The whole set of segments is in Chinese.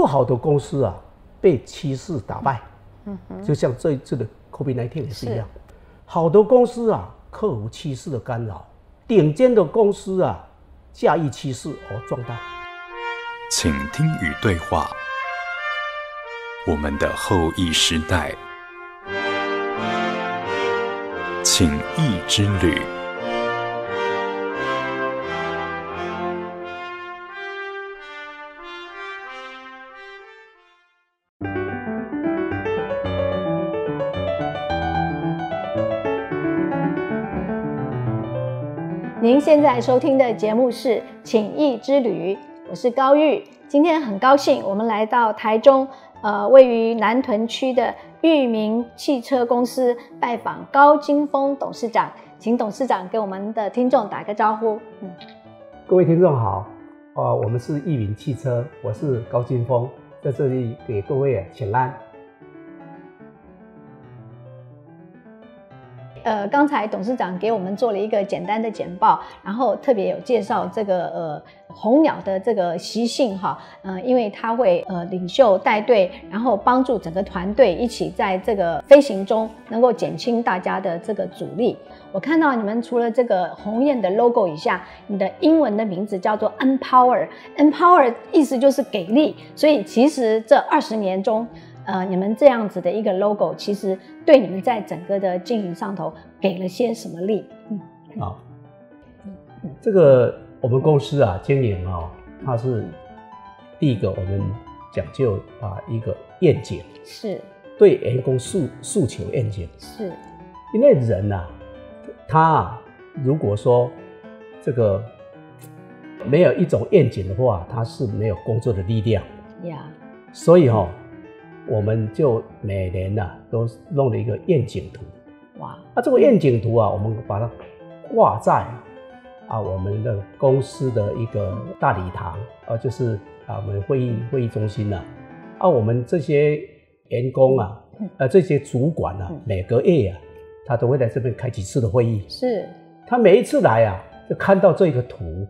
不好的公司啊，被趋势打败。嗯就像这一次的 COVID-19 也是一样。好的公司啊，克服趋势的干扰；顶尖的公司啊，驾驭趋势而壮大。请听与对话，我们的后裔时代，请益之旅。您现在收听的节目是《请益之旅》，我是高玉。今天很高兴，我们来到台中，呃，位于南屯区的裕民汽车公司拜访高金峰董事长，请董事长给我们的听众打个招呼。嗯，各位听众好，啊，我们是裕民汽车，我是高金峰，在这里给各位请安。呃，刚才董事长给我们做了一个简单的简报，然后特别有介绍这个呃红鸟的这个习性哈，嗯，因为它会呃领袖带队，然后帮助整个团队一起在这个飞行中能够减轻大家的这个阻力。我看到你们除了这个鸿雁的 logo 以下，你的英文的名字叫做 Empower，Empower 意思就是给力，所以其实这二十年中。呃，你们这样子的一个 logo，其实对你们在整个的经营上头给了些什么力？嗯，好，这个我们公司啊，经营啊，它是第一个，我们讲究啊一个愿景，是对员工诉诉求愿景，是因为人呐，他啊，如果说这个没有一种愿景的话，他是没有工作的力量呀，所以哈。我们就每年呐都弄了一个愿景图，哇！那这个愿景图啊，我们把它挂在啊我们的公司的一个大礼堂，啊，就是啊我们会议会议中心呐，啊我们这些员工啊，呃这些主管啊，每个月啊，他都会来这边开几次的会议，是。他每一次来啊，就看到这个图，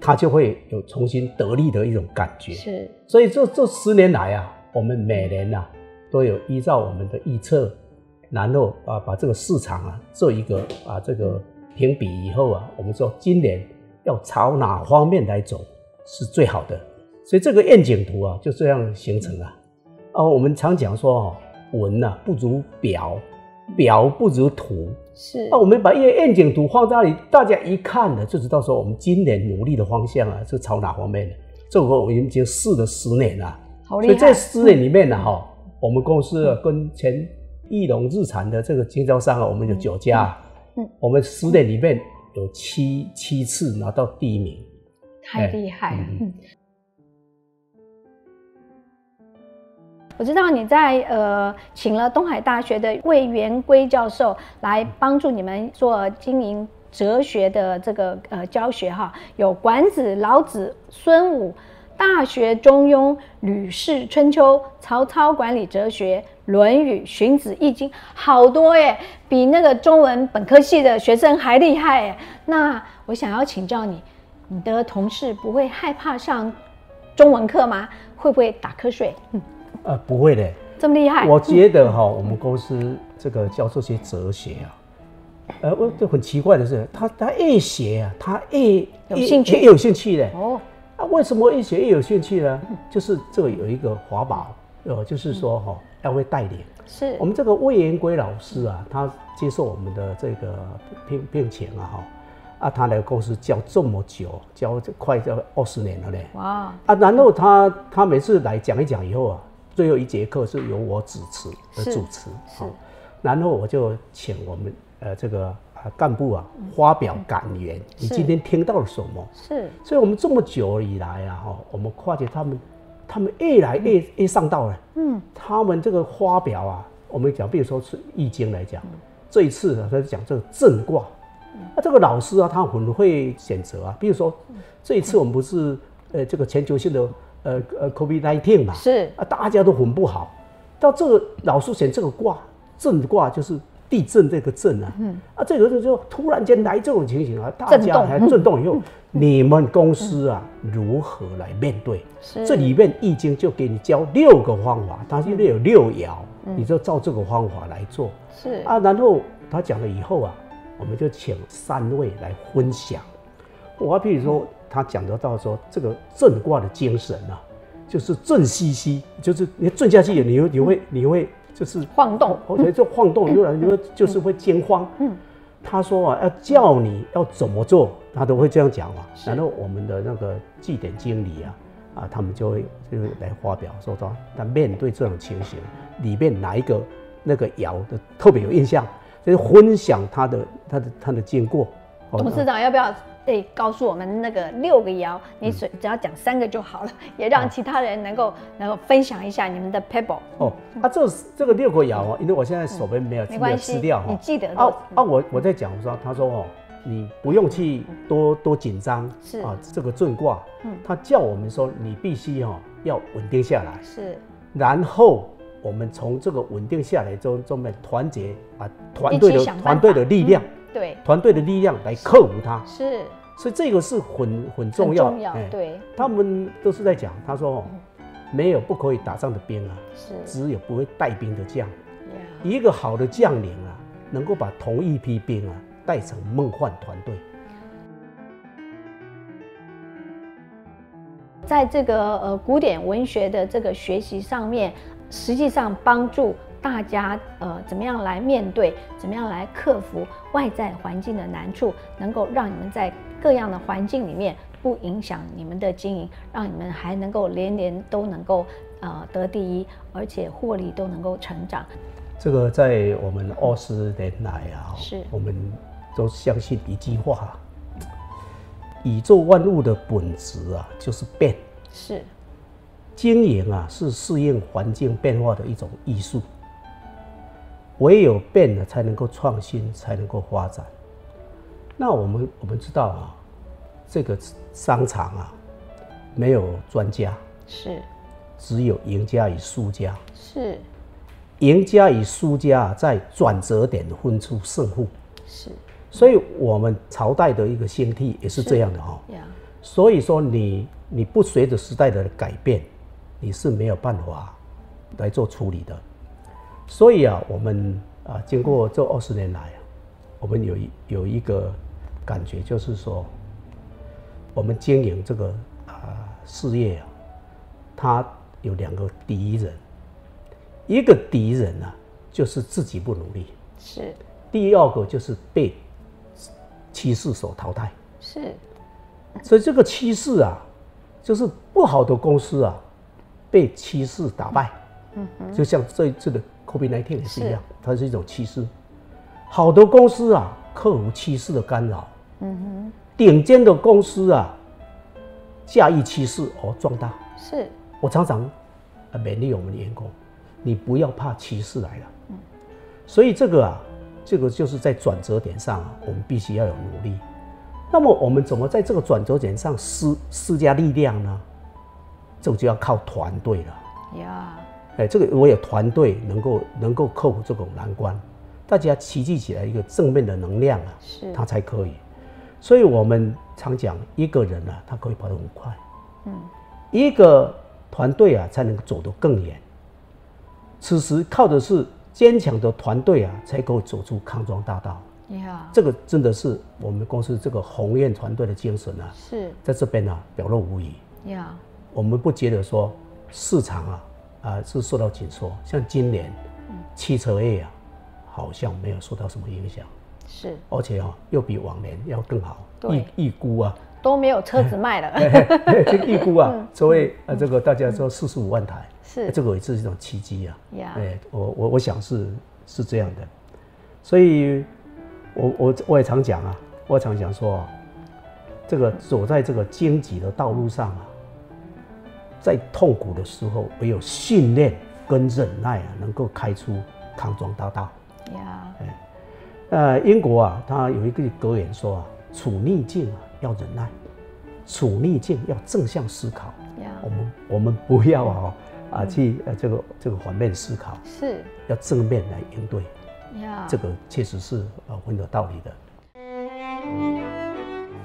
他就会有重新得力的一种感觉，是。所以这这十年来啊。我们每年呐都有依照我们的预测，然后啊把这个市场啊做一个啊这个评比以后啊，我们说今年要朝哪方面来走是最好的，所以这个愿景图啊就这样形成了。哦，我们常讲说哦，文呐不如表，表不如图，是。那我们把一个愿景图放在那里，大家一看呢就知道说我们今年努力的方向啊是朝哪方面的。这个我们已经试了十年了。所以在十年里面呢，哈，我们公司跟前翼龙日产的这个经销商啊，我们有九家，嗯，我们十年里面有七七次拿到第一名，太厉害了。嗯，我知道你在呃，请了东海大学的魏元圭教授来帮助你们做经营哲学的这个呃教学哈，有管子、老子、孙武。大学中庸、吕氏春秋、曹操管理哲学、论语、荀子、易经，好多耶，比那个中文本科系的学生还厉害耶。那我想要请教你，你的同事不会害怕上中文课吗？会不会打瞌睡？嗯，呃，不会的，这么厉害。我觉得哈，我们公司这个教这些哲学啊，呃，我就很奇怪的是，他他越学啊，他越有兴趣，越有兴趣的哦。那为什么越学越有兴趣呢？就是这个有一个法宝，呃，就是说哈，要会带领。是我们这个魏延圭老师啊，他接受我们的这个聘聘请啊，哈，啊，他来公司教这么久，教快要二十年了嘞。哇！啊，然后他他每次来讲一讲以后啊，最后一节课是由我主持的主持，是，然后我就请我们呃这个。啊，干部啊，发表感言。你今天听到了什么？是，所以我们这么久以来啊，哈，我们发觉他们，他们越来越越上道了。嗯，他们这个发表啊，我们讲，比如说是易经来讲，这一次他是讲这个震卦。那这个老师啊，他很会选择啊。比如说这一次我们不是呃这个全球性的呃呃 COVID nineteen 嘛，是啊，大家都很不好。到这个老师选这个卦，震卦就是地震这个震啊，嗯，啊，这个就突然间来这种情形啊，大家还震动以后，你们公司啊如何来面对？这里面易经就给你教六个方法，它因为有六爻，你就照这个方法来做。是啊，然后他讲了以后啊，我们就请三位来分享。我比如说，他讲得到说这个震卦的精神啊。就是震兮兮，就是你震下去，你会你会你会就是晃动，我觉得这晃动，有人就就是会惊慌。嗯，他说啊，要叫你要怎么做，他都会这样讲嘛。然后我们的那个祭典经理啊，啊，他们就会就会来发表说说，他面对这种情形，里面哪一个那个爻的特别有印象，就是分享他的他的他的经过。董事长要不要？对，告诉我们那个六个爻，你只只要讲三个就好了，也让其他人能够能够分享一下你们的 pebble。哦，啊，这这个六个爻哦，因为我现在手边没有没有资料哈，你记得啊啊，我我在讲说，他说哦，你不用去多多紧张，是。啊，这个震卦，嗯，他叫我们说你必须哈要稳定下来，是，然后我们从这个稳定下来中中面团结啊团队的团队的力量。对团队的力量来克服它，是，所以这个是很很重要。重要，对。他们都是在讲，他说，没有不可以打仗的兵啊，是，只有不会带兵的将。一个好的将领啊，能够把同一批兵啊带成梦幻团队。在这个呃古典文学的这个学习上面，实际上帮助。大家呃，怎么样来面对？怎么样来克服外在环境的难处？能够让你们在各样的环境里面不影响你们的经营，让你们还能够年年都能够呃得第一，而且获利都能够成长。这个在我们二十年来啊，是我们都相信一句话：宇宙万物的本质啊，就是变。是经营啊，是适应环境变化的一种艺术。唯有变了，才能够创新，才能够发展。那我们我们知道啊，这个商场啊，没有专家，是，只有赢家与输家，是，赢家与输家在转折点分出胜负，是。所以，我们朝代的一个兴替也是这样的哈。所以说，你你不随着时代的改变，你是没有办法来做处理的。所以啊，我们啊，经过这二十年来啊，我们有一有一个感觉，就是说，我们经营这个啊事业啊，它有两个敌人，一个敌人呢，就是自己不努力，是；第二个就是被趋势所淘汰，是。所以这个趋势啊，就是不好的公司啊，被趋势打败，就像这一次的。COVID-19 也是一样，它是一种趋势。好的公司啊，克服趋势的干扰。嗯哼。顶尖的公司啊，驾驭趋势而壮大。是。我常常啊勉励我们的员工，你不要怕趋势来了。嗯。所以这个啊，这个就是在转折点上啊，我们必须要有努力。那么我们怎么在这个转折点上施施加力量呢？这就要靠团队了。呀。哎，这个我有团队能够能够克服这种难关，大家齐聚起来一个正面的能量啊，是，他才可以。所以我们常讲，一个人啊，他可以跑得很快，嗯，一个团队啊，才能走得更远。此时靠的是坚强的团队啊，才可以走出康庄大道。呀，这个真的是我们公司这个鸿雁团队的精神啊，是在这边呢表露无遗。呀，我们不觉得说市场啊。啊，是受到紧缩。像今年，汽车业啊，好像没有受到什么影响。是，而且啊，又比往年要更好。预预估啊，都没有车子卖了。这 预估啊，所谓啊，这个大家说四十五万台，是这个也是一种奇迹啊。哎，我我我想是是这样的。所以，我我我也常讲啊，我常讲说，这个走在这个荆棘的道路上啊。在痛苦的时候，唯有训练跟忍耐啊，能够开出康庄大道。呀，哎，呃，英国啊，他有一个格言说啊，处逆境啊要忍耐，处逆境要正向思考。呀，我们我们不要啊啊去呃这个这个反面思考，是要正面来应对。这个确实是呃很有道理的。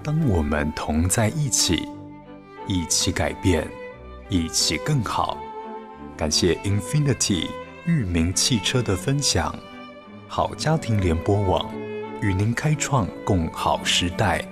当我们同在一起，一起改变，一起更好。感谢 Infinity 域名汽车的分享，好家庭联播网与您开创共好时代。